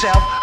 yourself